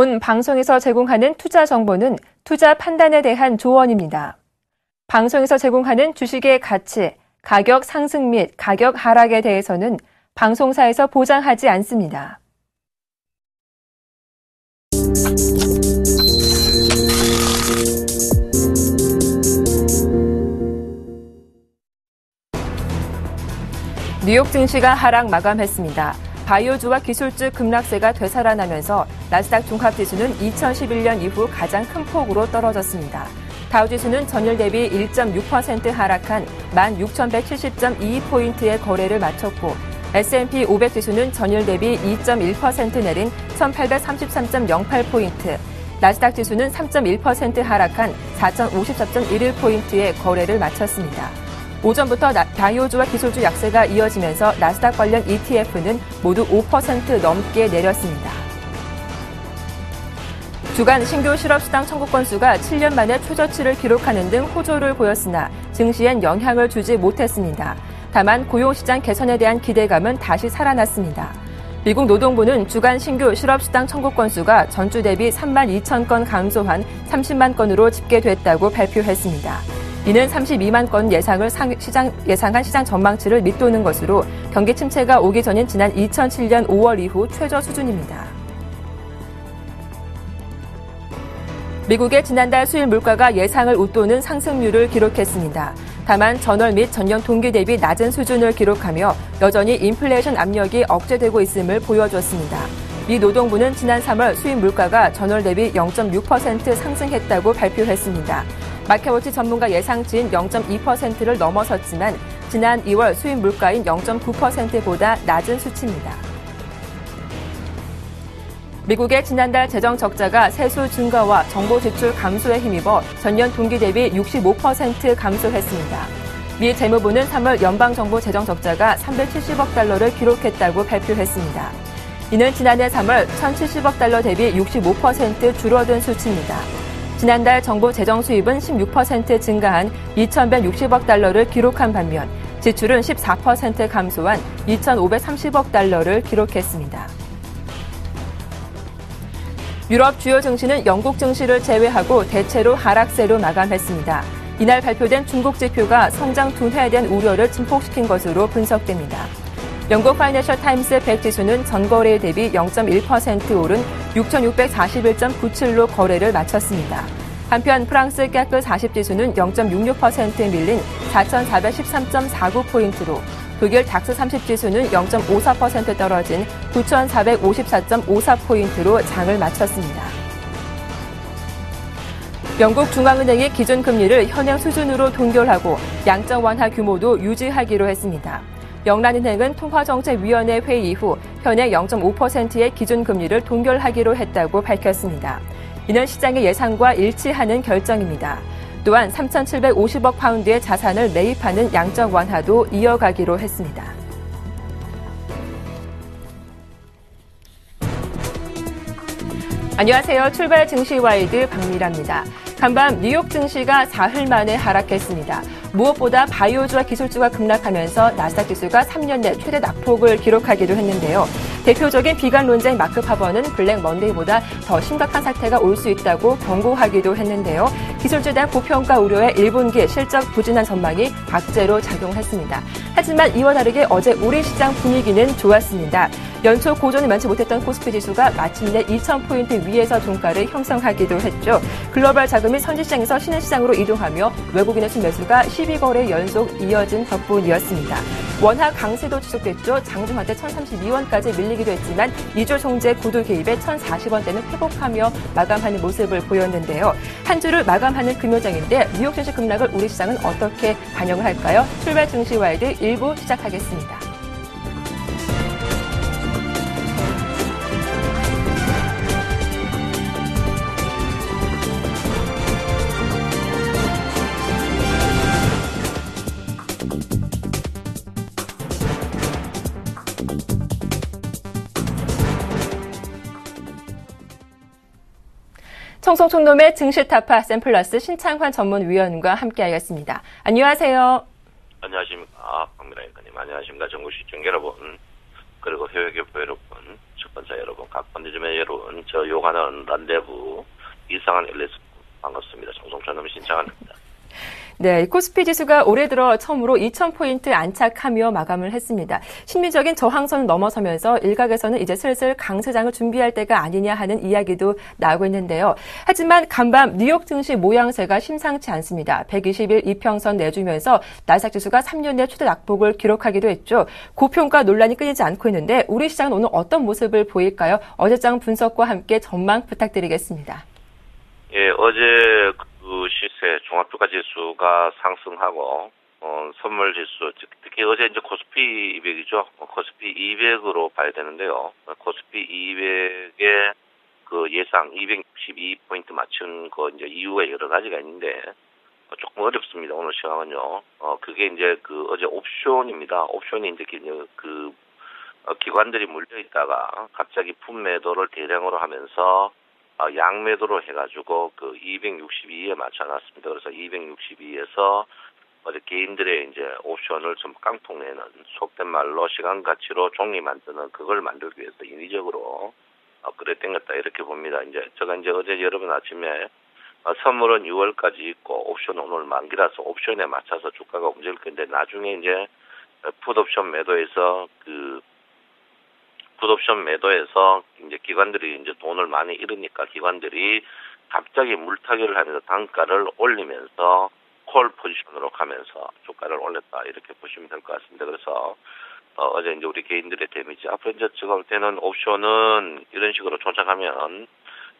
본 방송에서 제공하는 투자 정보는 투자 판단에 대한 조언입니다. 방송에서 제공하는 주식의 가치, 가격 상승 및 가격 하락에 대해서는 방송사에서 보장하지 않습니다. 뉴욕 증시가 하락 마감했습니다. 바이오주와 기술주 급락세가 되살아나면서 나스닥 종합지수는 2011년 이후 가장 큰 폭으로 떨어졌습니다. 다우지수는 전일 대비 1.6% 하락한 16,170.22포인트의 거래를 마쳤고 S&P 500 지수는 전일 대비 2.1% 내린 1,833.08포인트, 나스닥 지수는 3.1% 하락한 4,054.11포인트의 거래를 마쳤습니다. 오전부터 다이오주와 기술주 약세가 이어지면서 나스닥 관련 ETF는 모두 5% 넘게 내렸습니다. 주간 신규 실업수당 청구 건수가 7년 만에 최저치를 기록하는 등 호조를 보였으나 증시엔 영향을 주지 못했습니다. 다만 고용시장 개선에 대한 기대감은 다시 살아났습니다. 미국 노동부는 주간 신규 실업수당 청구 건수가 전주 대비 3만 2천 건 감소한 30만 건으로 집계됐다고 발표했습니다. 이는 32만 건 예상을 상, 시장, 예상한 시장 전망치를 밑도는 것으로 경기 침체가 오기 전인 지난 2007년 5월 이후 최저 수준입니다. 미국의 지난달 수일 물가가 예상을 웃도는 상승률을 기록했습니다. 다만 전월 및 전년 동기 대비 낮은 수준을 기록하며 여전히 인플레이션 압력이 억제되고 있음을 보여줬습니다. 미 노동부는 지난 3월 수입 물가가 전월 대비 0.6% 상승했다고 발표했습니다. 마켓워치 전문가 예상치인 0.2%를 넘어섰지만 지난 2월 수입 물가인 0.9%보다 낮은 수치입니다. 미국의 지난달 재정 적자가 세수 증가와 정보 지출 감소에 힘입어 전년 동기 대비 65% 감소했습니다. 미 재무부는 3월 연방 정부 재정 적자가 370억 달러를 기록했다고 발표했습니다. 이는 지난해 3월 1,070억 달러 대비 65% 줄어든 수치입니다. 지난달 정부 재정 수입은 16% 증가한 2,160억 달러를 기록한 반면 지출은 14% 감소한 2,530억 달러를 기록했습니다. 유럽 주요 증시는 영국 증시를 제외하고 대체로 하락세로 마감했습니다. 이날 발표된 중국 지표가 성장 둔화에 대한 우려를 증폭시킨 것으로 분석됩니다. 영국 파이낸셜 타임스 100 지수는 전거래 대비 0.1% 오른 6,641.97로 거래를 마쳤습니다. 한편 프랑스 CAC 40 지수는 0.66%에 밀린 4,413.49포인트로 독일 닥스 30 지수는 0.54% 떨어진 9,454.54포인트로 장을 마쳤습니다. 영국 중앙은행이 기준금리를 현행 수준으로 동결하고 양적 완화 규모도 유지하기로 했습니다. 영란은행은 통화정책위원회 회의 이후 현행 0.5%의 기준금리를 동결하기로 했다고 밝혔습니다. 이는 시장의 예상과 일치하는 결정입니다. 또한 3,750억 파운드의 자산을 매입하는 양적 완화도 이어가기로 했습니다. 안녕하세요. 출발 증시 와이드 박미라입니다. 간밤 뉴욕 증시가 사흘 만에 하락했습니다. 무엇보다 바이오주와 기술주가 급락하면서 나스닥 지수가 3년 내 최대 낙폭을 기록하기도 했는데요. 대표적인 비관 논자인 마크 파버는 블랙 먼데이보다 더 심각한 사태가 올 수 있다고 경고하기도 했는데요. 기술주에 대한 고평가 우려에 1분기 실적 부진한 전망이 악재로 작용했습니다. 하지만 이와 다르게 어제 우리 시장 분위기는 좋았습니다. 연초 고전을 많지 못했던 코스피 지수가 마침내 2,000포인트 위에서 종가를 형성하기도 했죠. 글로벌 자금 이 선지시장에서 신흥시장으로 이동하며 외국인의 순매수가 12거래 연속 이어진 덕분이었습니다. 원화 강세도 지속됐죠. 장중 한때 1,032원까지 밀리기도 했지만 이주 송재 구두 개입에 1,040원대는 회복하며 마감하는 모습을 보였는데요. 한 주를 마감하는 금요장인데 뉴욕 증시 급락을 우리 시장은 어떻게 반영을 할까요? 출발 증시 와이드 1부 시작하겠습니다. 청송총놈의 증시타파 샘플러스 신창환 전문위원과 함께하겠습니다. 안녕하세요. 안녕하십니까. 박미라 의원님. 안녕하십니까. 전국 시청 여러분. 그리고 해외교포 여러분. 번째 여러분, 각 번지점의 여러분, 저 요가는 란데부 이상한 엘리스 반갑습니다. 정성천음 신청합니다. 네, 코스피 지수가 올해 들어 처음으로 2,000포인트 안착하며 마감을 했습니다. 심리적인 저항선을 넘어서면서 일각에서는 이제 슬슬 강세장을 준비할 때가 아니냐 하는 이야기도 나오고 있는데요. 하지만 간밤 뉴욕 증시 모양새가 심상치 않습니다. 120일 이평선 내주면서 나스닥 지수가 3년 내 최대 낙폭을 기록하기도 했죠. 고평가 논란이 끊이지 않고 있는데 우리 시장은 오늘 어떤 모습을 보일까요? 어제장 분석과 함께 전망 부탁드리겠습니다. 예, 어제 그 시세 종합주가 지수가 상승하고 어, 선물 지수 특히 어제 이제 코스피 200이죠. 코스피 200으로 봐야 되는데요. 코스피 200의 그 예상 262포인트 맞춘 그 이제 이유가 여러 가지가 있는데 어, 조금 어렵습니다. 오늘 시황은요. 어 그게 이제 그 어제 옵션입니다. 옵션이 이제 그, 그 어, 기관들이 물려 있다가 갑자기 품매도를 대량으로 하면서 어, 양매도로 해가지고 그 262에 맞춰놨습니다. 그래서 262에서 어제 개인들의 이제 옵션을 좀 깡통내는 속된 말로 시간 가치로 종이 만드는 그걸 만들기 위해서 인위적으로 어, 그래 땡겼다 이렇게 봅니다. 이제 제가 이제 어제 여러분 아침에 어, 선물은 6월까지 있고 옵션은 오늘 만기라서 옵션에 맞춰서 주가가 움직일 건데 나중에 이제 풋옵션 매도에서 그 풋옵션 매도해서 이제 기관들이 이제 돈을 많이 잃으니까 기관들이 갑자기 물타기를 하면서 단가를 올리면서 콜 포지션으로 가면서 주가를 올렸다 이렇게 보시면 될 것 같습니다. 그래서 어, 제 이제 우리 개인들의 데미지 앞으로 이제 제가 볼 때는 옵션은 이런 식으로 조작하면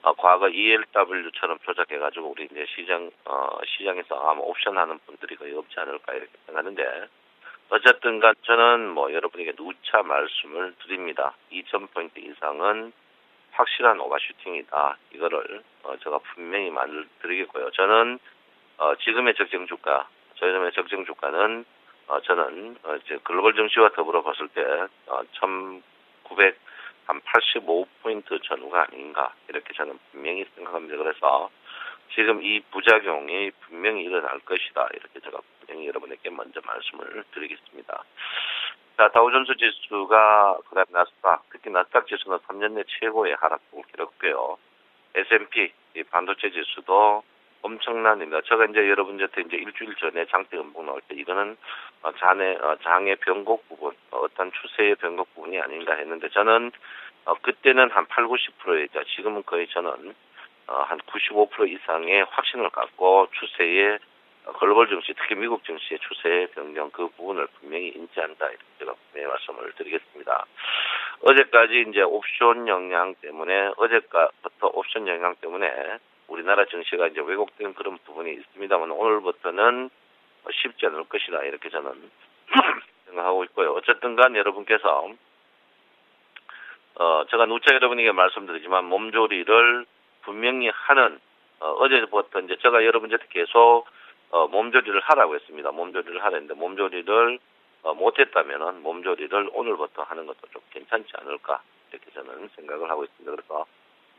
어, 과거 ELW처럼 조작해가지고 우리 이제 시장 어, 시장에서 아마 옵션 하는 분들이 거의 없지 않을까 이렇게 생각하는데 어쨌든 간 저는 뭐 여러분에게 누차 말씀을 드립니다. 2,000포인트 이상은 확실한 오버슈팅이다. 이거를 어, 제가 분명히 말드리겠고요. 저는 어, 지금의 적정 주가, 저희의 적정 주가는 어, 저는 어, 이제 글로벌 증시와 더불어 봤을 때 어, 1,900 한 85포인트 전후가 아닌가 이렇게 저는 분명히 생각합니다. 그래서 지금 이 부작용이 분명히 일어날 것이다. 이렇게 제가 분명히 여러분에게 먼저 말씀을 드리겠습니다. 자, 다우존스 지수가, 그 다음에 나스닥, 특히 나스닥 지수는 3년 내 최고의 하락폭을 기록했고요. S&P, 이 반도체 지수도 엄청납니다. 제가 이제 여러분한테 이제 일주일 전에 장대 음봉 나올 때 이거는 어, 장의, 어, 장의 변곡 부분, 어떤 추세의 변곡 부분이 아닌가 했는데 저는 어, 그때는 한 8, 90%이죠. 지금은 거의 저는 어, 한95% 이상의 확신을 갖고 추세의 어, 글로벌 증시, 특히 미국 증시의 추세 변경 그 부분을 분명히 인지한다. 이렇게 제가 분명히 말씀을 드리겠습니다. 어제까지 이제 옵션 영향 때문에, 어제부터 옵션 영향 때문에 우리나라 증시가 이제 왜곡된 그런 부분이 있습니다만 오늘부터는 쉽지 않을 것이다. 이렇게 저는 생각하고 있고요. 어쨌든 간 여러분께서, 어, 제가 누차 여러분에게 말씀드리지만 몸조리를 분명히 하는 어, 어제부터 이제 제가 여러분한테 계속 어, 몸조리를 하라고 했습니다. 몸조리를 하랬는데 몸조리를 어, 못했다면은 몸조리를 오늘부터 하는 것도 좀 괜찮지 않을까 이렇게 저는 생각을 하고 있습니다. 그래서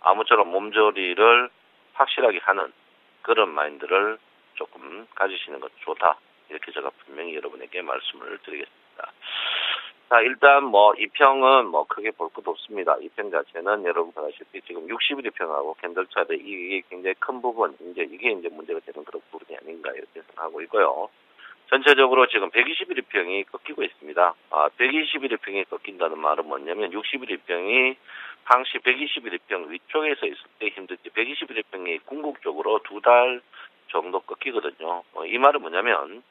아무쪼록 몸조리를 확실하게 하는 그런 마인드를 조금 가지시는 것도 좋다 이렇게 제가 분명히 여러분에게 말씀을 드리겠습니다. 자, 일단 뭐, 이평은 뭐, 크게 볼 것도 없습니다. 이평 자체는 여러분 아시다시피 지금 60일 이평하고 캔들 차트 이게 굉장히 큰 부분, 이제 이게 이제 문제가 되는 그런 부분이 아닌가 이렇게 생각하고 있고요. 전체적으로 지금 120일 이평이 꺾이고 있습니다. 아, 120일 이평이 꺾인다는 말은 뭐냐면 60일 이평이 항시 120일 이평 위쪽에서 있을 때 힘들지 120일 이평이 궁극적으로 두 달 정도 꺾이거든요. 어, 이 말은 뭐냐면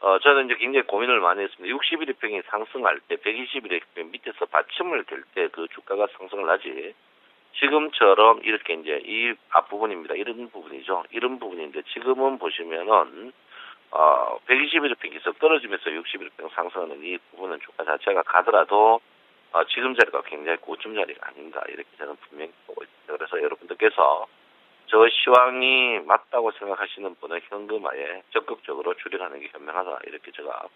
어, 저는 이제 굉장히 고민을 많이 했습니다. 60일 평이 상승할 때, 120일 평 밑에서 받침을 댈때그 주가가 상승을 하지. 지금처럼 이렇게 이제 이 앞부분입니다. 이런 부분이죠. 이런 부분인데 지금은 보시면은, 어, 121일 평 계속 떨어지면서 61일 평 상승하는 이 부분은 주가 자체가 가더라도, 어, 지금 자리가 굉장히 고점 자리가 아닌가. 이렇게 저는 분명히 보고 있습니다. 그래서 여러분들께서 저 시황이 맞다고 생각하시는 분은 현금화에 적극적으로 줄여가는 게 현명하다 이렇게 제가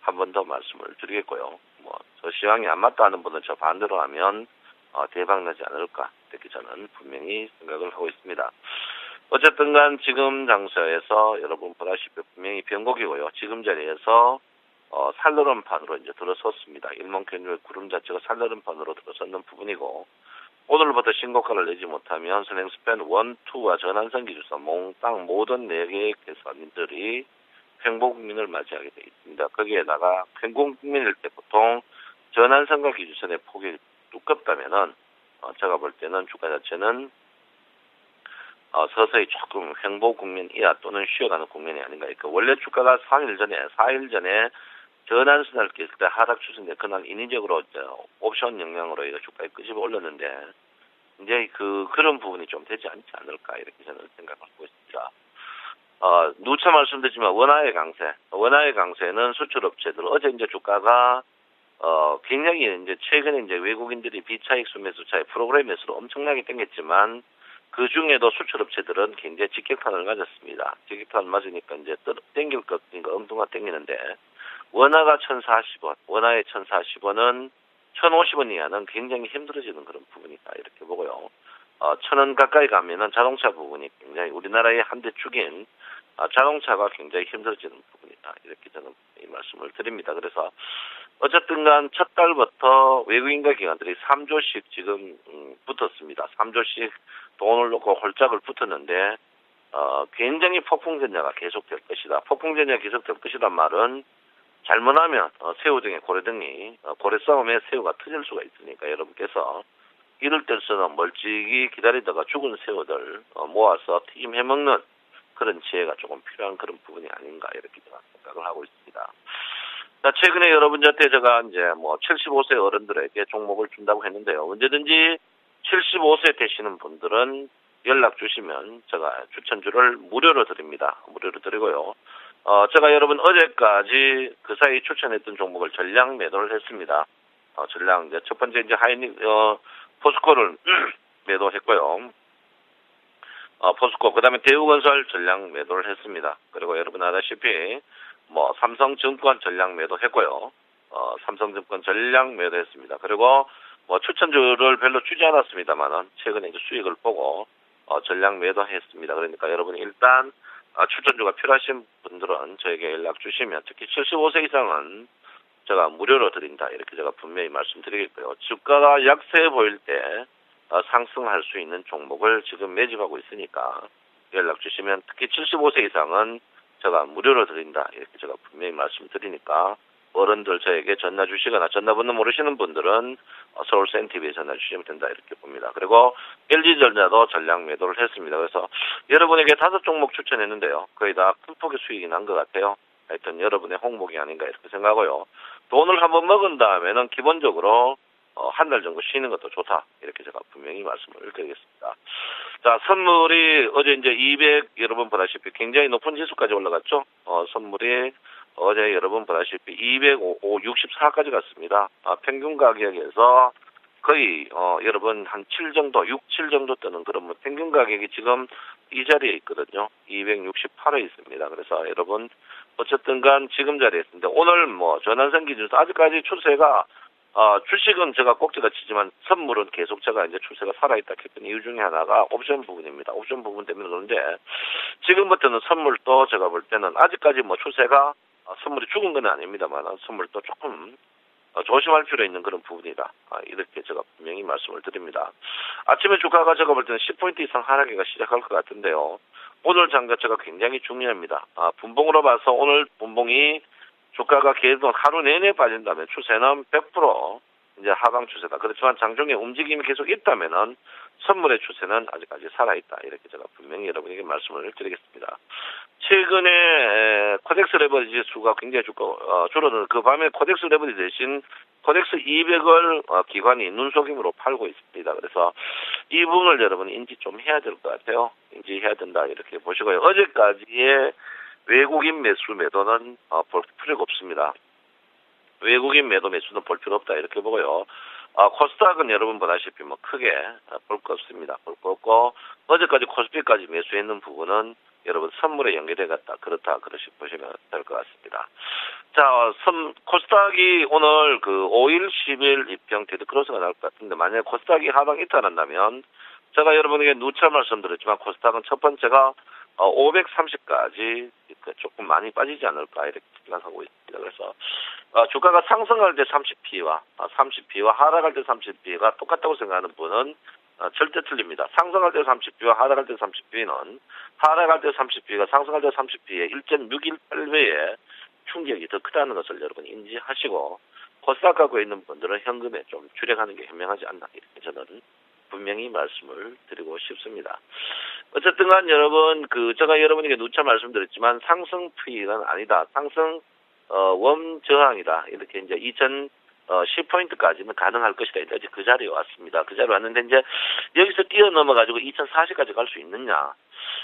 한 번 더 말씀을 드리겠고요. 뭐 저 시황이 안 맞다 하는 분은 저 반대로 하면 어, 대박 나지 않을까 이렇게 저는 분명히 생각을 하고 있습니다. 어쨌든간 지금 장소에서 여러분 보다시피 분명히 변곡이고요. 지금 자리에서 어, 살얼음판으로 이제 들어섰습니다. 일목견주의 구름 자체가 살얼음판으로 들어섰는 부분이고 오늘부터 신고가를 내지 못하면 선행스팬 1, 2와 전환선 기준선 몽땅 모든 4개의 계산들이 횡보국민을 맞이하게 되어 있습니다. 거기에다가 횡보국민일 때 보통 전환선과 기준선의 폭이 두껍다면은 어, 제가 볼 때는 주가 자체는 어, 서서히 조금 횡보 국면 이하 또는 쉬어가는 국면이 아닌가. 그 원래 주가가 4일 전에 4일 전에 전환선을 깼을 때 하락 추세인데 그날 인위적으로 저 옵션 영향으로 이거 주가에 끄집어 올렸는데 이제 그 그런 부분이 좀 되지 않지 않을까 이렇게 저는 생각하고 있습니다. 어, 누차 말씀드리지만 원화의 강세, 원화의 강세는 수출업체들 어제 이제 주가가 어, 굉장히 이제 최근에 이제 외국인들이 비차익 수 매수차의 프로그램 매수로 엄청나게 땡겼지만 그 중에도 수출업체들은 굉장히 직격탄을 맞았습니다. 직격탄을 맞으니까 이제 땡길 것니까 엉뚱하 땡기는데 원화가 1,040원, 원화의 1,040원은 1,050원 이하는 굉장히 힘들어지는 그런 부분이다 이렇게 보고요. 어, 천원 가까이 가면은 자동차 부분이 굉장히 우리나라의 한 대 축인 아, 자동차가 굉장히 힘들어지는 부분이다. 이렇게 저는 이 말씀을 드립니다. 그래서 어쨌든 간 첫 달부터 외국인과 기관들이 3조씩 지금 음, 붙었습니다. 3조씩 돈을 놓고 홀짝을 붙었는데 어, 굉장히 폭풍전야가 계속될 것이다. 폭풍전야가 계속될 것이란 말은 잘못하면 어, 새우 등의 고래 등이 어, 고래 싸움에 새우가 터질 수가 있으니까 여러분께서 이럴 때서는 멀찍이 기다리다가 죽은 새우들 어, 모아서 튀김 해먹는 그런 지혜가 조금 필요한 그런 부분이 아닌가 이렇게 생각을 하고 있습니다. 자, 최근에 여러분한테 제가 이제 뭐 75세 어른들에게 종목을 준다고 했는데요. 언제든지 75세 되시는 분들은 연락 주시면 제가 추천주를 무료로 드립니다. 무료로 드리고요. 어, 제가 여러분 어제까지 그 사이 추천했던 종목을 전량 매도를 했습니다. 어, 전량 이제 첫 번째 이제 하이닉 어, 포스코를 매도했고요. 어, 포스코 그다음에 대우건설 전량 매도를 했습니다. 그리고 여러분 아다시피 뭐 삼성증권 전량 매도했고요. 어, 삼성증권 전량 매도했습니다. 그리고 뭐 추천주를 별로 주지 않았습니다만은 최근에 이제 수익을 보고 어, 전량 매도했습니다. 그러니까 여러분 일단 어, 추천주가 필요하신 분들은 저에게 연락 주시면 특히 75세 이상은 제가 무료로 드린다 이렇게 제가 분명히 말씀드리겠고요. 주가가 약세 보일 때 어, 상승할 수 있는 종목을 지금 매집하고 있으니까 연락 주시면 특히 75세 이상은 제가 무료로 드린다 이렇게 제가 분명히 말씀드리니까 어른들 저에게 전화 주시거나 전화번호 모르시는 분들은 어, 서울 센티비에 전화 주시면 된다 이렇게 봅니다. 그리고 LG전자도 전량 매도를 했습니다. 그래서 여러분에게 다섯 종목 추천했는데요. 거의 다 큰 폭의 수익이 난 것 같아요. 하여튼 여러분의 홍목이 아닌가 이렇게 생각하고요. 돈을 한번 먹은 다음에는 기본적으로 어, 한 달 정도 쉬는 것도 좋다. 이렇게 제가 분명히 말씀을 드리겠습니다. 자, 선물이 어제 이제 200 여러분 보다시피 굉장히 높은 지수까지 올라갔죠. 어, 선물이 어제 여러분 보다시피 205, 64까지 갔습니다. 아, 평균 가격에서 거의 어, 여러분 한 7 정도, 6, 7 정도 뜨는 그런 뭐 평균 가격이 지금 이 자리에 있거든요. 268에 있습니다. 그래서 여러분 어쨌든 간 지금 자리에 있습니다. 오늘 뭐 전환선 기준에서 아직까지 추세가 어, 주식은 제가 꼭지가 치지만 선물은 계속 제가 이제 추세가 살아있다 했던 이유 중에 하나가 옵션 부분입니다. 옵션 부분 때문에 그런데 지금부터는 선물도 제가 볼 때는 아직까지 뭐 추세가 어, 선물이 죽은 건 아닙니다만 선물도 조금 어, 조심할 필요 있는 그런 부분이다. 아, 이렇게 제가 분명히 말씀을 드립니다. 아침에 주가가 제가 볼 때는 10포인트 이상 하락기가 시작할 것 같은데요. 오늘 장자체가 굉장히 중요합니다. 아, 분봉으로 봐서 오늘 분봉이 주가가 계속 하루 내내 빠진다면 추세는 100% 이제 하강 추세다. 그렇지만 장중에 움직임이 계속 있다면은 선물의 추세는 아직까지 살아있다. 이렇게 제가 분명히 여러분에게 말씀을 드리겠습니다. 최근에 코덱스 레버리지 수가 굉장히 어, 줄어드는 그 반면에 코덱스 레버리지 대신 코덱스 200을 어, 기관이 눈속임으로 팔고 있습니다. 그래서 이 부분을 여러분 인지 좀 해야 될 것 같아요. 인지해야 된다. 이렇게 보시고요. 어제까지의 외국인 매수 매도는 어, 볼 필요가 없습니다. 외국인 매도 매수는 볼 필요 없다 이렇게 보고요. 아, 코스닥은 여러분 보다시피 뭐 크게 볼 거 없습니다. 볼 거 없고 어제까지 코스피까지 매수했는 부분은 여러분 선물에 연결해 갔다 그렇다 그러시 보시면 될 것 같습니다. 자, 선, 코스닥이 오늘 그 5일, 10일 이평 데드 크로스가 나올 것 같은데 만약 코스닥이 하방 이탈한다면 제가 여러분에게 누차 말씀드렸지만 코스닥은 첫 번째가 530까지 어, 그 조금 많이 빠지지 않을까 이렇게 생각하고 있습니다. 그래서 어, 주가가 상승할 때 30P와 30P와 하락할 때 30P가 똑같다고 생각하는 분은 어, 절대 틀립니다. 상승할 때 30P와 하락할 때 30P는 하락할 때 30P가 상승할 때 30P의 1.618배의 충격이 더 크다는 것을 여러분 인지하시고 코스닥 갖고 있는 분들은 현금에 좀 출액하는 게 현명하지 않나 이렇게 저는 분명히 말씀을 드리고 싶습니다. 어쨌든 간 여러분 그 제가 여러분에게 누차 말씀드렸지만 상승 투입은 아니다. 상승 어, 원 저항이다. 이렇게 이제 2000 어, 10포인트까지는 가능할 것이다. 이제 그 자리에 왔습니다. 그 자리에 왔는데 이제 여기서 뛰어넘어가지고 2040까지 갈 수 있느냐.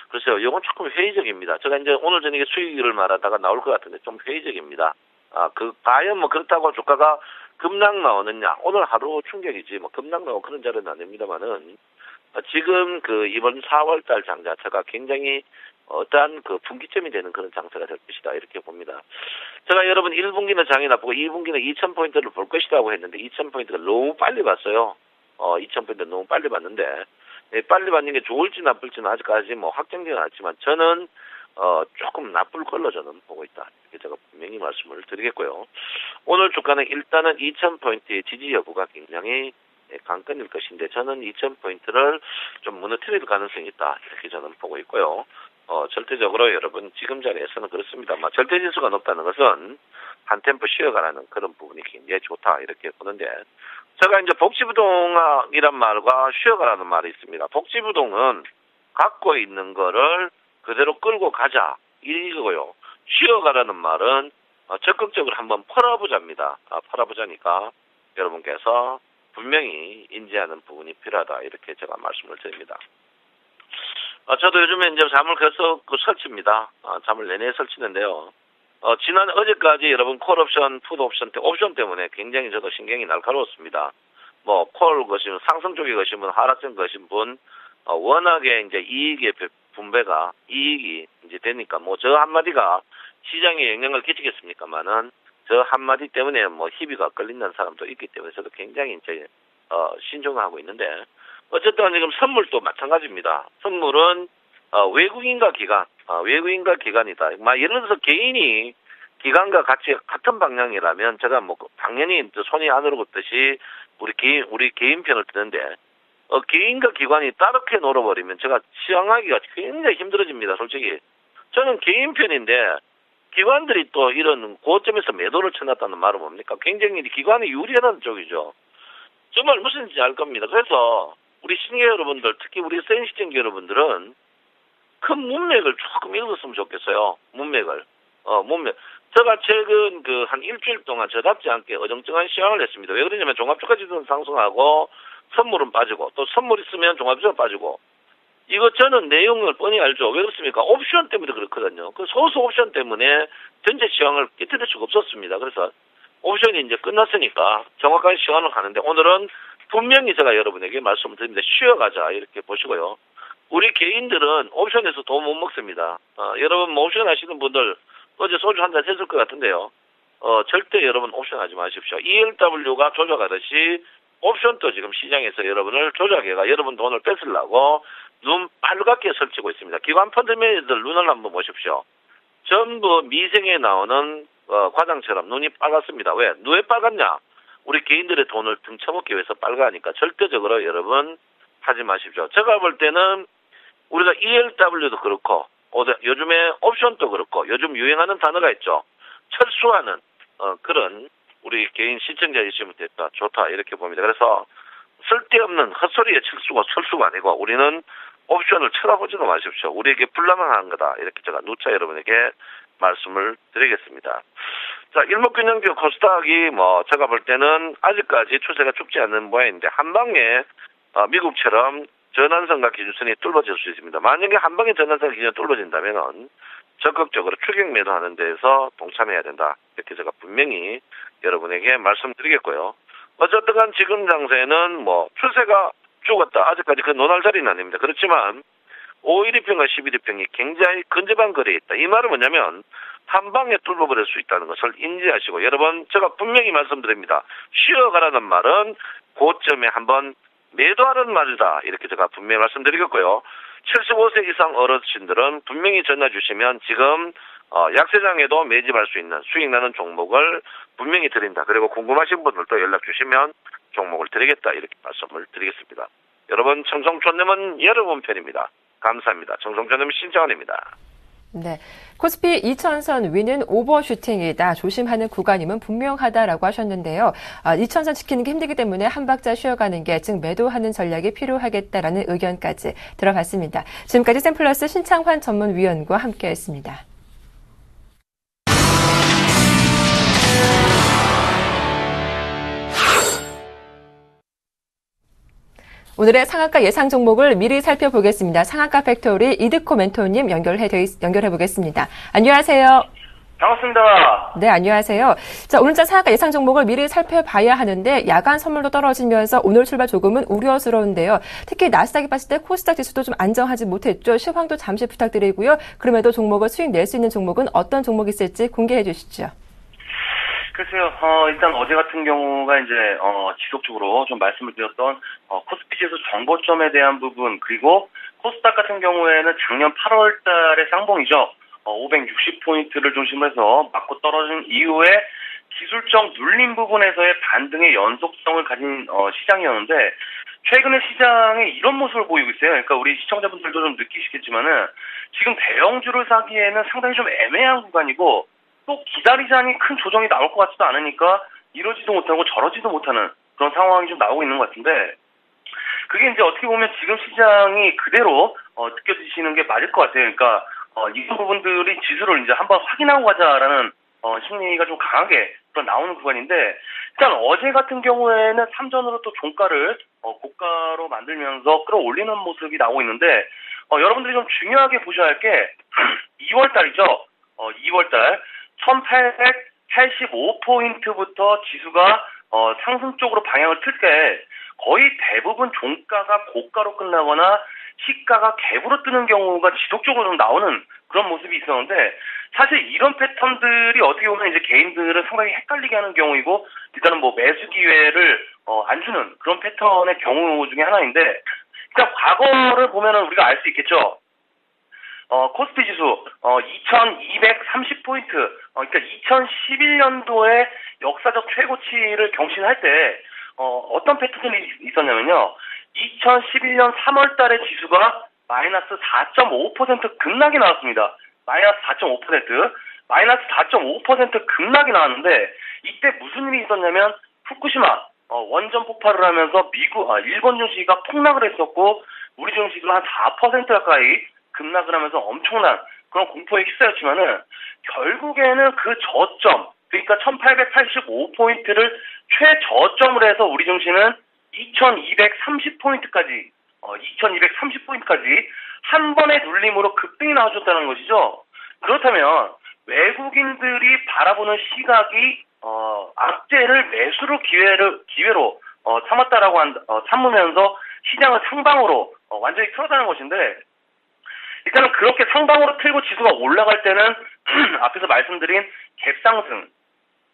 글쎄요, 이건 조금 회의적입니다. 제가 이제 오늘 저녁에 수익을 말하다가 나올 것 같은데 좀 회의적입니다. 아, 그, 과연 뭐 그렇다고 주가가 급락 나오느냐. 오늘 하루 충격이지, 뭐 급락 나오고 그런 자리는 아닙니다만은, 어, 지금 그 이번 4월달 장 자체가 굉장히 어떠한 그 분기점이 되는 그런 장세가 될 것이다 이렇게 봅니다. 제가 여러분 1분기는 장이 나쁘고 2분기는 2,000포인트를 볼 것이라고 했는데 2,000포인트가 너무 빨리 봤어요. 어 2,000포인트 너무 빨리 봤는데 예, 빨리 받는 게 좋을지 나쁠지는 아직까지 뭐 확정되지 않았지만 저는 어 조금 나쁠 걸로 저는 보고 있다. 이렇게 제가 분명히 말씀을 드리겠고요. 오늘 주가는 일단은 2,000포인트의 지지 여부가 굉장히 예, 관건일 것인데 저는 2,000포인트를 좀 무너뜨릴 가능성이 있다. 이렇게 저는 보고 있고요. 어, 절대적으로 여러분 지금 자리에서는 그렇습니다. 뭐 절대 지수가 높다는 것은 한 템포 쉬어가라는 그런 부분이 굉장히 좋다 이렇게 보는데 제가 이제 복지부동이란 말과 쉬어가라는 말이 있습니다. 복지부동은 갖고 있는 거를 그대로 끌고 가자 이거고요. 쉬어가라는 말은 어, 적극적으로 한번 팔아보자입니다. 아, 팔아보자니까 여러분께서 분명히 인지하는 부분이 필요하다 이렇게 제가 말씀을 드립니다. 어, 저도 요즘에 이제 잠을 계속 그 설치입니다. 어, 잠을 내내 설치는데요. 어, 지난 어제까지 여러분 콜옵션, 푸드옵션, 옵션 때문에 굉장히 저도 신경이 날카로웠습니다. 뭐, 콜 것이면 상승 쪽에 것이면 하락적 것인 분, 어, 워낙에 이제 이익의 분배가, 이익이 이제 되니까 뭐 저 한마디가 시장에 영향을 끼치겠습니까만은 저 한마디 때문에 뭐 희비가 끌린다는 사람도 있기 때문에 저도 굉장히 이제, 어, 신중하고 있는데, 어쨌든 지금 선물도 마찬가지입니다. 선물은 어, 외국인과 기관, 어, 외국인과 기관이다. 막 예를 들어서 개인이 기관과 같이 같은 방향이라면 제가 뭐 당연히 손이 안으로 걷듯이 우리 개인 우리 개인 편을 드는데 어, 개인과 기관이 따르게 놀아버리면 제가 시황하기가 굉장히 힘들어집니다. 솔직히 저는 개인 편인데 기관들이 또 이런 고점에서 매도를 쳐놨다는 말은 뭡니까? 굉장히 기관이 유리하는 쪽이죠. 정말 무슨 짓인지 알 겁니다. 그래서 우리 신계 여러분들, 특히 우리 센시증 여러분들은 큰 문맥을 조금 읽었으면 좋겠어요. 문맥을. 어, 문맥. 제가 최근 그 한 일주일 동안 저답지 않게 어정쩡한 시황을 했습니다. 왜 그러냐면 종합주가 지수는 상승하고 선물은 빠지고 또 선물 있으면 종합주가 빠지고 이거 저는 내용을 뻔히 알죠. 왜 그렇습니까? 옵션 때문에 그렇거든요. 그 소수 옵션 때문에 전체 시황을 깨뜨릴 수가 없었습니다. 그래서 옵션이 이제 끝났으니까 정확한 시황을 가는데 오늘은 분명히 제가 여러분에게 말씀을 드립니다. 쉬어가자 이렇게 보시고요. 우리 개인들은 옵션에서 돈 못 먹습니다. 어, 여러분 뭐 옵션 하시는 분들 어제 소주 한 잔 했을 것 같은데요. 어, 절대 여러분 옵션 하지 마십시오. ELW가 조작하듯이 옵션도 지금 시장에서 여러분을 조작해가 여러분 돈을 뺏으려고 눈 빨갛게 설치고 있습니다. 기관 펀드 매니저들 눈을 한번 보십시오. 전부 미생에 나오는 어, 과장처럼 눈이 빨갛습니다. 왜? 누에 빨갛냐? 우리 개인들의 돈을 등쳐먹기 위해서 빨가니까 절대적으로 여러분 하지 마십시오. 제가 볼 때는 우리가 ELW도 그렇고 요즘에 옵션도 그렇고 요즘 유행하는 단어가 있죠. 철수하는 어, 그런 우리 개인 시청자 있으면 됐다 좋다 이렇게 봅니다. 그래서 쓸데없는 헛소리의 철수가 철수가 아니고 우리는 옵션을 쳐다보지도 마십시오. 우리에게 불나방한 거다 이렇게 제가 누차 여러분에게 말씀을 드리겠습니다. 자, 일목균형주 코스닥이 뭐 제가 볼 때는 아직까지 추세가 죽지 않는 모양인데 한 방에 어, 미국처럼 전환선과 기준선이 뚫어질 수 있습니다. 만약에 한 방에 전환선 기준이 뚫어진다면 적극적으로 추격 매도 하는 데에서 동참해야 된다. 이렇게 제가 분명히 여러분에게 말씀드리겠고요. 어쨌든 간 지금 장세는 뭐 추세가 죽었다. 아직까지 그 논할 자리는 아닙니다. 그렇지만 5일이평과 11일평이 굉장히 근접한 거리에 있다. 이 말은 뭐냐면 한 방에 뚫어버릴 수 있다는 것을 인지하시고 여러분 제가 분명히 말씀드립니다. 쉬어가라는 말은 고점에 한번 매도하는 말이다. 이렇게 제가 분명히 말씀드리겠고요. 75세 이상 어르신들은 분명히 전화 주시면 지금 어, 약세장에도 매집할 수 있는 수익 나는 종목을 분명히 드린다. 그리고 궁금하신 분들도 연락 주시면 종목을 드리겠다. 이렇게 말씀을 드리겠습니다. 여러분, 청송촌님은 여러분 편입니다. 감사합니다. 청송촌님 신정원입니다. 네. 코스피 2000선 위는 오버슈팅이다. 조심하는 구간임은 분명하다라고 하셨는데요. 아, 2000선 지키는 게 힘들기 때문에 한 박자 쉬어가는 게 즉 매도하는 전략이 필요하겠다라는 의견까지 들어봤습니다. 지금까지 샘플러스 신창환 전문위원과 함께했습니다. 오늘의 상한가 예상 종목을 미리 살펴보겠습니다. 상한가 팩토리 이드코 멘토님 연결해, 연결해 보겠습니다. 안녕하세요. 반갑습니다. 네, 안녕하세요. 자, 오늘자 상한가 예상 종목을 미리 살펴봐야 하는데 야간 선물도 떨어지면서 오늘 출발 조금은 우려스러운데요. 특히 나스닥이 봤을 때 코스닥 지수도 좀 안정하지 못했죠. 시황도 잠시 부탁드리고요. 그럼에도 종목을 수익 낼 수 있는 종목은 어떤 종목이 있을지 공개해 주시죠. 글쎄요, 어, 일단 어제 같은 경우가 이제, 어, 지속적으로 좀 말씀을 드렸던, 어, 코스피 지수 정보점에 대한 부분, 그리고 코스닥 같은 경우에는 작년 8월 달에 쌍봉이죠. 어, 560포인트를 중심으로 해서 맞고 떨어진 이후에 기술적 눌림 부분에서의 반등의 연속성을 가진, 어, 시장이었는데, 최근에 시장에 이런 모습을 보이고 있어요. 그러니까 우리 시청자분들도 좀 느끼시겠지만은, 지금 대형주를 사기에는 상당히 좀 애매한 구간이고, 또 기다리자니 큰 조정이 나올 것 같지도 않으니까 이러지도 못하고 저러지도 못하는 그런 상황이 좀 나오고 있는 것 같은데 그게 이제 어떻게 보면 지금 시장이 그대로 어, 느껴지시는 게 맞을 것 같아요. 그러니까 어, 이런 부분들이 지수를 이제 한번 확인하고 가자라는 어, 심리가 좀 강하게 나오는 구간인데 일단 어제 같은 경우에는 삼전으로 또 종가를 어, 고가로 만들면서 끌어올리는 모습이 나오고 있는데 어, 여러분들이 좀 중요하게 보셔야 할 게 2월 달이죠. 어, 2월 달 1885포인트부터 지수가 어, 상승 쪽으로 방향을 틀 때 거의 대부분 종가가 고가로 끝나거나 시가가 갭으로 뜨는 경우가 지속적으로 좀 나오는 그런 모습이 있었는데 사실 이런 패턴들이 어떻게 보면 이제 개인들을 상당히 헷갈리게 하는 경우이고 일단은 뭐 매수 기회를 어, 안 주는 그런 패턴의 경우 중에 하나인데 일단 과거를 보면은 우리가 알 수 있겠죠. 어, 코스피 지수, 어, 2230포인트, 어, 그러니까 2011년도에 역사적 최고치를 경신할 때, 어, 어떤 패턴이 있었냐면요. 2011년 3월 달에 지수가 마이너스 4.5% 급락이 나왔습니다. 마이너스 4.5%, 마이너스 4.5% 급락이 나왔는데, 이때 무슨 일이 있었냐면, 후쿠시마, 어, 원전 폭발을 하면서 미국, 아, 일본 증시가 폭락을 했었고, 우리 증시가 한4% 가까이 급락을 하면서 엄청난 그런 공포에 휩싸였지만은 결국에는 그 저점 그러니까 1885포인트를 최저점을 해서 우리 증시는 2230포인트까지 어 2230포인트까지 한 번의 눌림으로 급등이 나와줬다는 것이죠. 그렇다면 외국인들이 바라보는 시각이 어 악재를 매수로 기회를 기회로 어 삼았다라고 한 어, 삼으면서 시장을 상방으로 어, 완전히 틀었다는 것인데 일단은 그렇게 상방으로 틀고 지수가 올라갈 때는 앞에서 말씀드린 갭상승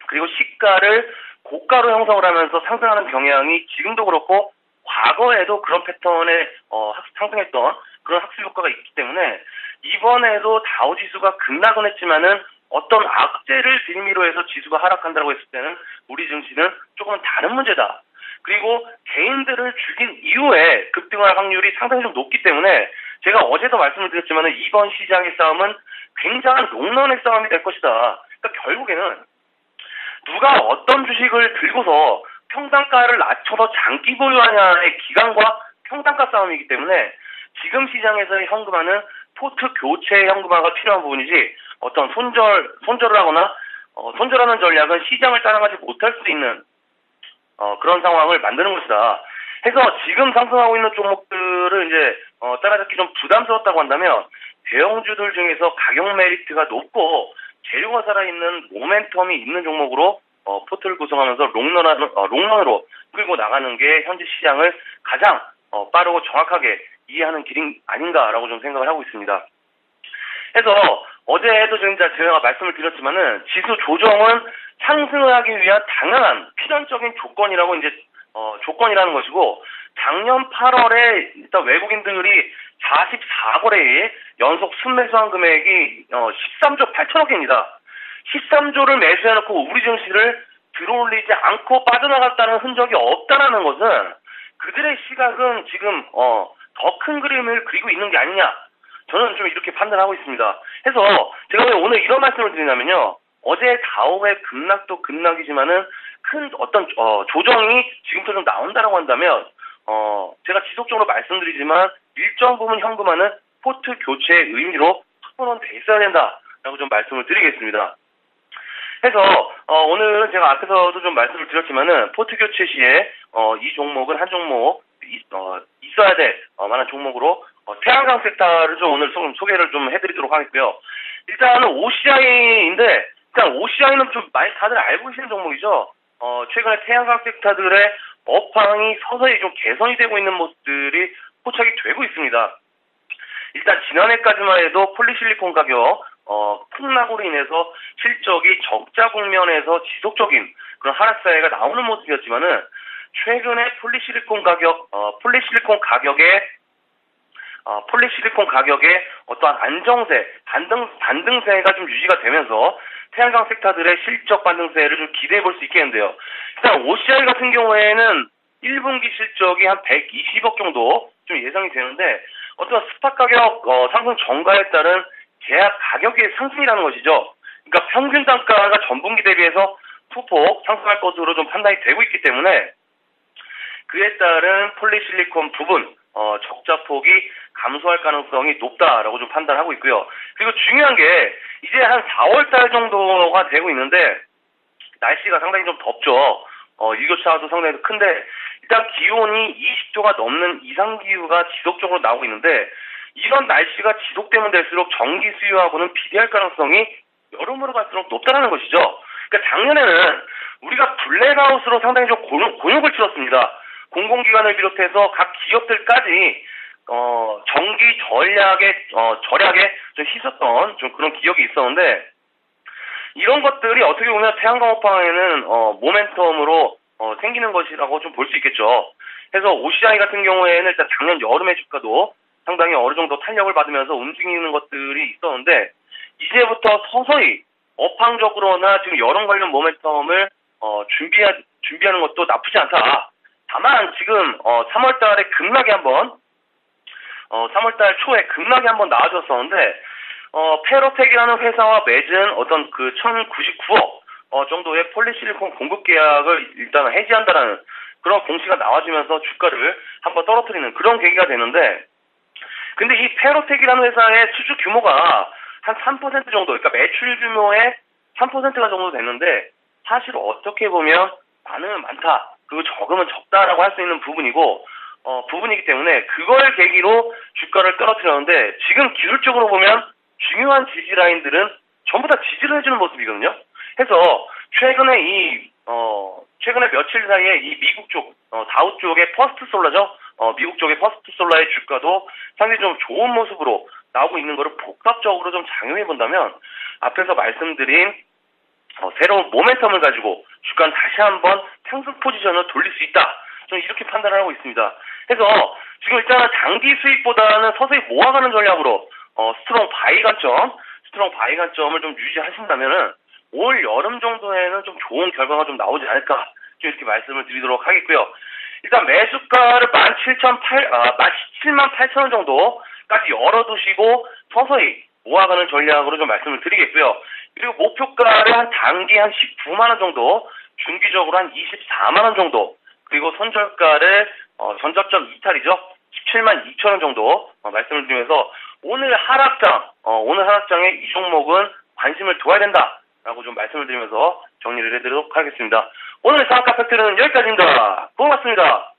그리고 시가를 고가로 형성을 하면서 상승하는 경향이 지금도 그렇고 과거에도 그런 패턴의 어, 상승했던 그런 학습 효과가 있기 때문에 이번에도 다우 지수가 급락은 했지만은 어떤 악재를 빌미로 해서 지수가 하락한다고 했을 때는 우리 증시는 조금은 다른 문제다. 그리고 개인들을 죽인 이후에 급등할 확률이 상당히 좀 높기 때문에 제가 어제도 말씀을 드렸지만 이번 시장의 싸움은 굉장한 롱런의 싸움이 될 것이다. 그러니까 결국에는 누가 어떤 주식을 들고서 평단가를 낮춰서 장기 보유하냐의 기간과 평단가 싸움이기 때문에 지금 시장에서의 현금화는 포트 교체 현금화가 필요한 부분이지 어떤 손절 손절을 하거나 어, 손절하는 전략은 시장을 따라가지 못할 수 있는 어, 그런 상황을 만드는 것이다. 해서 지금 상승하고 있는 종목들을 이제 어, 따라잡기 좀 부담스럽다고 한다면 대형주들 중에서 가격 메리트가 높고 재료가 살아있는 모멘텀이 있는 종목으로 어, 포트를 구성하면서 롱런, 어, 롱런으로 끌고 나가는 게 현재 시장을 가장 어, 빠르고 정확하게 이해하는 길이 아닌가라고 좀 생각을 하고 있습니다. 해서 어제도 제가 말씀을 드렸지만은 지수 조정은 상승을 하기 위한 당연한 필연적인 조건이라고 이제 어, 조건이라는 것이고 작년 8월에 일단 외국인들이 44거래일 연속 순매수한 금액이 13조 8천억입니다. 13조를 매수해놓고 우리 증시를 들어올리지 않고 빠져나갔다는 흔적이 없다라는 것은 그들의 시각은 지금 어, 더 큰 그림을 그리고 있는 게 아니냐 저는 좀 이렇게 판단하고 있습니다. 해서 제가 왜 오늘 이런 말씀을 드리냐면요. 어제 다우의 급락도 급락이지만은 큰 어떤 어, 조정이 지금부터 좀 나온다라고 한다면 어, 제가 지속적으로 말씀드리지만 일정 부분 현금화는 포트 교체의 의미로 확보는 돼 있어야 된다라고 좀 말씀을 드리겠습니다. 해서 어, 오늘은 제가 앞에서도 좀 말씀을 드렸지만은 포트 교체 시에 어, 이 종목은 한 종목 이, 어, 있어야 될 어, 만한 종목으로 어, 태양광 섹터를 좀 오늘 소, 소개를 좀 해드리도록 하겠고요. 일단은 OCI인데 일단 OCI는 좀 많이 다들 알고 계시는 종목이죠. 어, 최근에 태양광 섹터들의 업황이 서서히 좀 개선이 되고 있는 모습들이 포착이 되고 있습니다. 일단 지난해까지만 해도 폴리실리콘 가격 어, 폭락으로 인해서 실적이 적자 국면에서 지속적인 그런 하락 사례가 나오는 모습이었지만은 최근에 폴리실리콘 가격 어, 폴리실리콘 가격에 어, 폴리실리콘 가격에 어떠한 안정세, 반등, 반등세가 좀 유지가 되면서 태양광 섹터들의 실적 반등세를 좀 기대해 볼 수 있겠는데요. 일단 OCI 같은 경우에는 1분기 실적이 한 120억 정도 좀 예상이 되는데 어떤 스팟 가격 어, 상승 전가에 따른 계약 가격의 상승이라는 것이죠. 그러니까 평균 단가가 전분기 대비해서 소폭 상승할 것으로 좀 판단이 되고 있기 때문에 그에 따른 폴리실리콘 부분 어, 적자 폭이 감소할 가능성이 높다라고 좀 판단하고 있고요. 그리고 중요한 게 이제 한 4월 달 정도가 되고 있는데 날씨가 상당히 좀 덥죠. 어, 일교차도 상당히 큰데 일단 기온이 20도가 넘는 이상 기후가 지속적으로 나오고 있는데 이런 날씨가 지속되면 될수록 전기 수요하고는 비례할 가능성이 여름으로 갈수록 높다는 것이죠. 그러니까 작년에는 우리가 블랙아웃으로 상당히 좀 곤욕, 을 치렀습니다. 공공기관을 비롯해서 각 기업들까지 어, 전기 전략에 어, 절약에 좀 희석던 좀 그런 기억이 있었는데 이런 것들이 어떻게 보면 태양광 업황에는 어, 모멘텀으로 어, 생기는 것이라고 좀 볼 수 있겠죠. 그래서 OCI 같은 경우에는 일단 작년 여름의 주가도 상당히 어느 정도 탄력을 받으면서 움직이는 것들이 있었는데 이제부터 서서히 업황적으로나 지금 여름 관련 모멘텀을 어, 준비하, 준비하는 것도 나쁘지 않다. 다만 지금 어, 3월 달에 급락이 한번 어, 3월 달 초에 급락이 한번 나와줬었는데 어, 페로텍이라는 회사와 맺은 어떤 그 1099억 어, 정도의 폴리실리콘 공급 계약을 일단 해지한다라는 그런 공시가 나와주면서 주가를 한번 떨어뜨리는 그런 계기가 되는데 근데 이 페로텍이라는 회사의 수주 규모가 한 3% 정도, 그러니까 매출 규모의 3%가 정도 되는데 사실 어떻게 보면 많으면 많다, 그리고 적으면 적다라고 할 수 있는 부분이고 어, 부분이기 때문에 그걸 계기로 주가를 떨어뜨렸는데 지금 기술적으로 보면 중요한 지지 라인들은 전부 다 지지를 해주는 모습이거든요. 해서 최근에 이 어, 최근에 며칠 사이에 이 미국 쪽 어, 다우 쪽의 퍼스트 솔라죠. 어, 미국 쪽의 퍼스트 솔라의 주가도 상당히 좀 좋은 모습으로 나오고 있는 것을 복합적으로 좀 작용해 본다면 앞에서 말씀드린 어, 새로운 모멘텀을 가지고 주가는 다시 한번 상승 포지션을 돌릴 수 있다. 저는 이렇게 판단을 하고 있습니다. 그래서 지금 일단은 장기 수익보다는 서서히 모아가는 전략으로 어, strong buy 관점, strong buy 관점을 좀 유지하신다면은 올 여름 정도에는 좀 좋은 결과가 좀 나오지 않을까 좀 이렇게 말씀을 드리도록 하겠고요. 일단 매수가를 17,800, 아, 17만 8천 원 정도까지 열어두시고 서서히 모아가는 전략으로 좀 말씀을 드리겠고요. 그리고 목표가를 한 단기 한 19만 원 정도, 중기적으로 한 24만 원 정도, 그리고 손절가를 어, 전접점 이탈이죠. 17만 2천 원 정도 어, 말씀을 드리면서 오늘 하락장, 어, 오늘 하락장에 이 종목은 관심을 둬야 된다라고 좀 말씀을 드리면서 정리를 해드리도록 하겠습니다. 오늘 상한가 팩트는 여기까지입니다. 고맙습니다.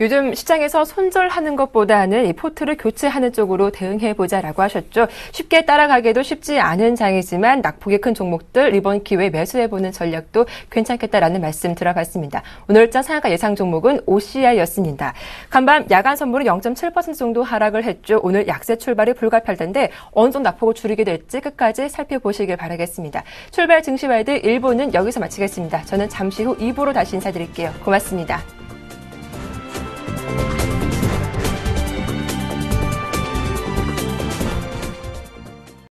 요즘 시장에서 손절하는 것보다는 이 포트를 교체하는 쪽으로 대응해보자라고 하셨죠. 쉽게 따라가기도 쉽지 않은 장이지만 낙폭이 큰 종목들 이번 기회에 매수해보는 전략도 괜찮겠다라는 말씀 들어봤습니다. 오늘장 상한가 예상 종목은 OCI였습니다. 간밤 야간 선물은 0.7% 정도 하락을 했죠. 오늘 약세 출발이 불가피할 텐데 어느 정도 낙폭을 줄이게 될지 끝까지 살펴보시길 바라겠습니다. 출발 증시와이드 1부는 여기서 마치겠습니다. 저는 잠시 후 2부로 다시 인사드릴게요. 고맙습니다. Bye.